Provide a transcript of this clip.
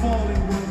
falling